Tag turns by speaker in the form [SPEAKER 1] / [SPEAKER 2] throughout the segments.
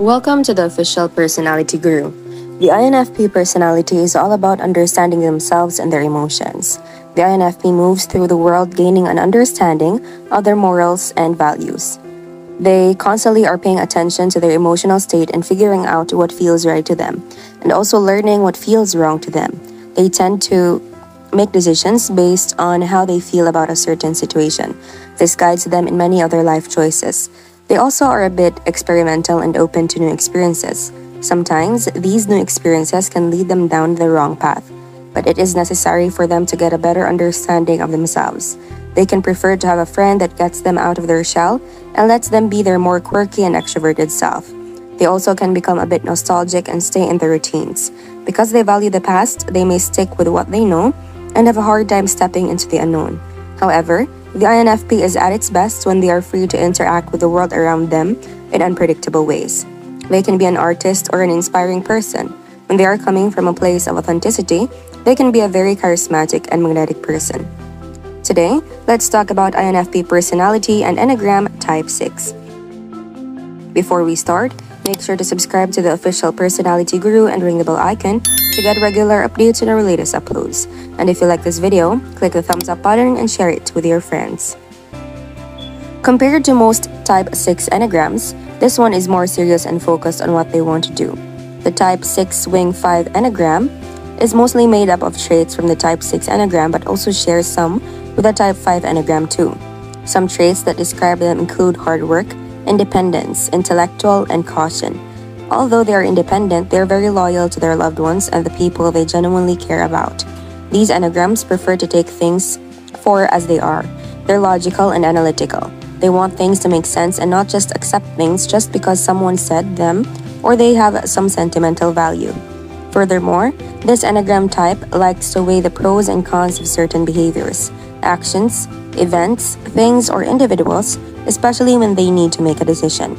[SPEAKER 1] Welcome to the official Personality Guru. The INFP personality is all about understanding themselves and their emotions. The INFP moves through the world gaining an understanding of their morals and values. They constantly are paying attention to their emotional state and figuring out what feels right to them, and also learning what feels wrong to them. They tend to make decisions based on how they feel about a certain situation. This guides them in many other life choices. They also are a bit experimental and open to new experiences. Sometimes, these new experiences can lead them down the wrong path, but it is necessary for them to get a better understanding of themselves. They can prefer to have a friend that gets them out of their shell and lets them be their more quirky and extroverted self. They also can become a bit nostalgic and stay in their routines. Because they value the past, they may stick with what they know and have a hard time stepping into the unknown. However, the INFP is at its best when they are free to interact with the world around them in unpredictable ways. They can be an artist or an inspiring person. When they are coming from a place of authenticity, they can be a very charismatic and magnetic person. Today, let's talk about INFP personality and Enneagram Type 6. Before we start, make sure to subscribe to the official Personality Guru and ring the bell icon to get regular updates on our latest uploads. And if you like this video, click the thumbs up button and share it with your friends. Compared to most Type 6 Enneagrams, this one is more serious and focused on what they want to do. The Type 6 Wing 5 Enneagram is mostly made up of traits from the Type 6 Enneagram but also shares some with the Type 5 Enneagram too. Some traits that describe them include hard work, independence, intellectual, and caution. Although they are independent, they are very loyal to their loved ones and the people they genuinely care about. These Enneagrams prefer to take things for as they are. They're logical and analytical. They want things to make sense and not just accept things just because someone said them or they have some sentimental value. Furthermore, this Enneagram type likes to weigh the pros and cons of certain behaviors actions, events, things, or individuals, especially when they need to make a decision.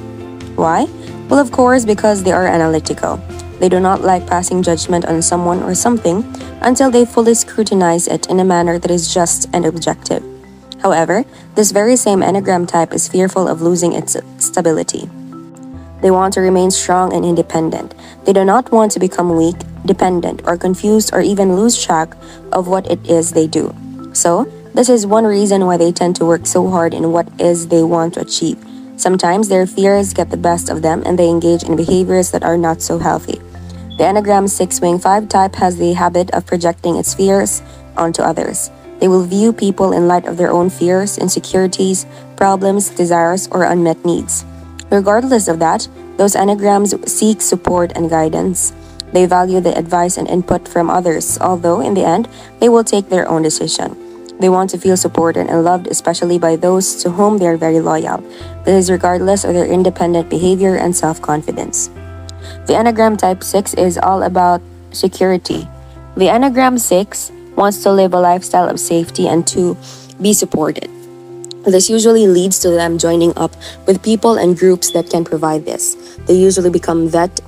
[SPEAKER 1] Why? Well, of course, because they are analytical. They do not like passing judgment on someone or something until they fully scrutinize it in a manner that is just and objective. However, this very same Enneagram type is fearful of losing its stability. They want to remain strong and independent. They do not want to become weak, dependent, or confused or even lose track of what it is they do. So, this is one reason why they tend to work so hard in what is they want to achieve. Sometimes their fears get the best of them and they engage in behaviors that are not so healthy. The Enneagram 6 Wing 5 type has the habit of projecting its fears onto others. They will view people in light of their own fears, insecurities, problems, desires, or unmet needs. Regardless of that, those Enneagrams seek support and guidance. They value the advice and input from others, although in the end, they will take their own decision. They want to feel supported and loved, especially by those to whom they are very loyal. This is regardless of their independent behavior and self confidence. The Enneagram Type 6 is all about security. The Enneagram 6 wants to live a lifestyle of safety and to be supported. This usually leads to them joining up with people and groups that can provide this. They usually become that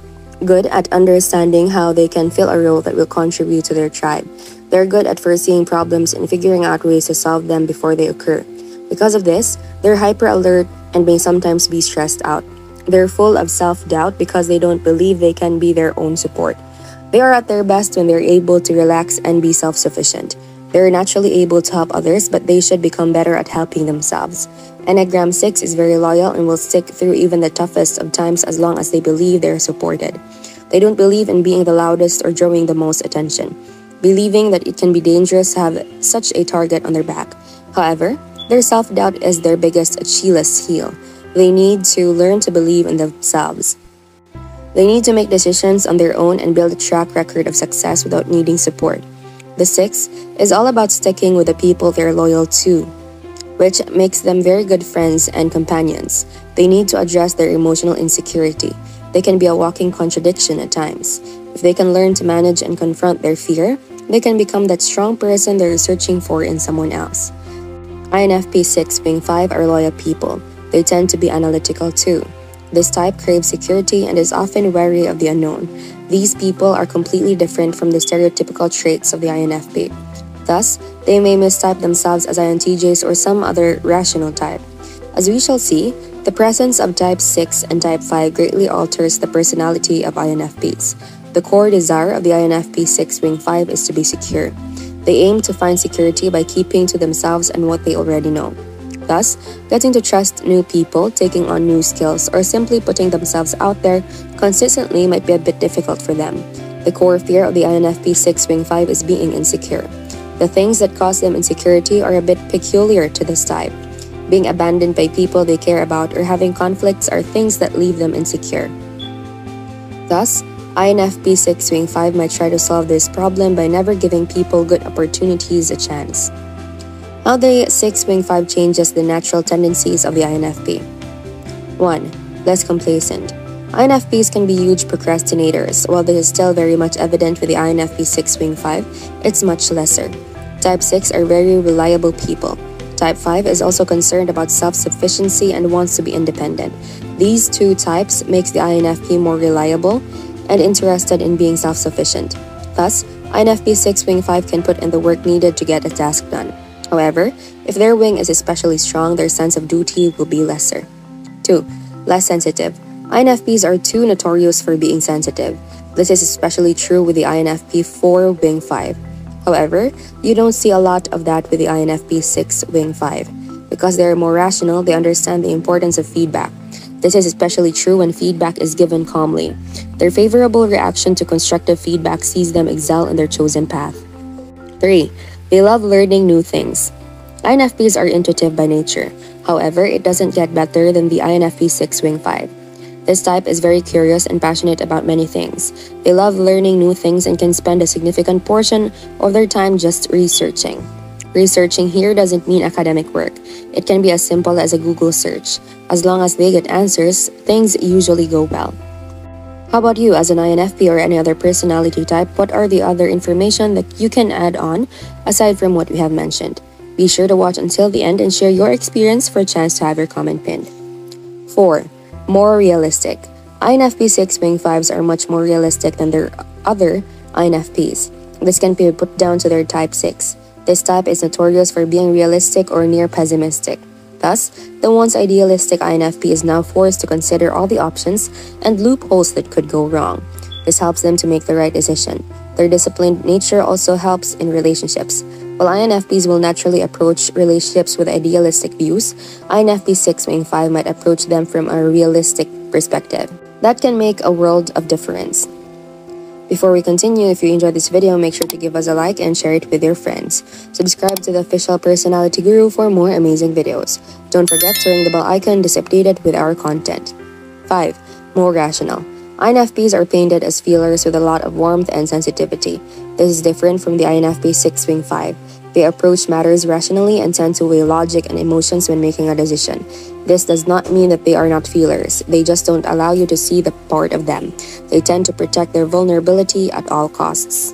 [SPEAKER 1] good at understanding how they can fill a role that will contribute to their tribe. They're good at foreseeing problems and figuring out ways to solve them before they occur. Because of this, they're hyper alert and may sometimes be stressed out. They're full of self doubt because they don't believe they can be their own support. They are at their best when they're able to relax and be self sufficient. They're naturally able to help others, but they should become better at helping themselves. Enneagram 6 is very loyal and will stick through even the toughest of times as long as they believe they're supported. They don't believe in being the loudest or drawing the most attention believing that it can be dangerous to have such a target on their back. However, their self doubt is their biggest Achilles heel. They need to learn to believe in themselves. They need to make decisions on their own and build a track record of success without needing support. The six is all about sticking with the people they're loyal to, which makes them very good friends and companions. They need to address their emotional insecurity. They can be a walking contradiction at times. If they can learn to manage and confront their fear, they can become that strong person they're searching for in someone else. INFP 6 Wing 5 are loyal people. They tend to be analytical too. This type craves security and is often wary of the unknown. These people are completely different from the stereotypical traits of the INFP. Thus, they may mistype themselves as INTJs or some other rational type. As we shall see, The presence of type 6 and type 5 greatly alters the personality of INFPs. The core desire of the INFP 6 Wing 5 is to be secure. They aim to find security by keeping to themselves and what they already know. Thus, getting to trust new people, taking on new skills, or simply putting themselves out there consistently might be a bit difficult for them. The core fear of the INFP 6 Wing 5 is being insecure. The things that cause them insecurity are a bit peculiar to this type. Being abandoned by people they care about or having conflicts are things that leave them insecure. Thus, INFP 6 Wing 5 might try to solve this problem by never giving people good opportunities a chance. How the 6 Wing 5 changes the natural tendencies of the INFP. 1. Less complacent. INFPs can be huge procrastinators. While this is still very much evident with the INFP 6 Wing 5, it's much lesser. Type 6 are very reliable people. Type 5 is also concerned about self-sufficiency and wants to be independent. These two types makes the INFP more reliable and interested in being self-sufficient. Thus, INFP 6 Wing 5 can put in the work needed to get a task done. However, if their wing is especially strong, their sense of duty will be lesser. 2. Less sensitive. INFPs are too notorious for being sensitive. This is especially true with the INFP 4 Wing 5. However, you don't see a lot of that with the INFP 6 Wing 5. Because they are more rational, they understand the importance of feedback. This is especially true when feedback is given calmly. Their favorable reaction to constructive feedback sees them excel in their chosen path. 3. They love learning new things. INFPs are intuitive by nature. However, it doesn't get better than the INFP 6 Wing 5. This type is very curious and passionate about many things. They love learning new things and can spend a significant portion of their time just researching. Researching here doesn't mean academic work. It can be as simple as a Google search. As long as they get answers, things usually go well. How about you as an INFP or any other personality type? What are the other information that you can add on aside from what we have mentioned? Be sure to watch until the end and share your experience for a chance to have your comment pinned. 4 more realistic. INFP 6 Wing 5s are much more realistic than their other INFPs. This can be put down to their type 6. This type is notorious for being realistic or near pessimistic. Thus, the once idealistic INFP is now forced to consider all the options and loopholes that could go wrong. This helps them to make the right decision. Their disciplined nature also helps in relationships. While INFPs will naturally approach relationships with idealistic views, INFP 6 Wing 5 might approach them from a realistic perspective. That can make a world of difference. Before we continue, if you enjoyed this video, make sure to give us a like and share it with your friends. Subscribe to the official Personality Guru for more amazing videos. Don't forget to ring the bell icon to stay updated with our content. 5. More rational. INFPs are painted as feelers with a lot of warmth and sensitivity. This is different from the INFP 6 Wing 5. They approach matters rationally and tend to weigh logic and emotions when making a decision. This does not mean that they are not feelers, they just don't allow you to see the part of them. They tend to protect their vulnerability at all costs.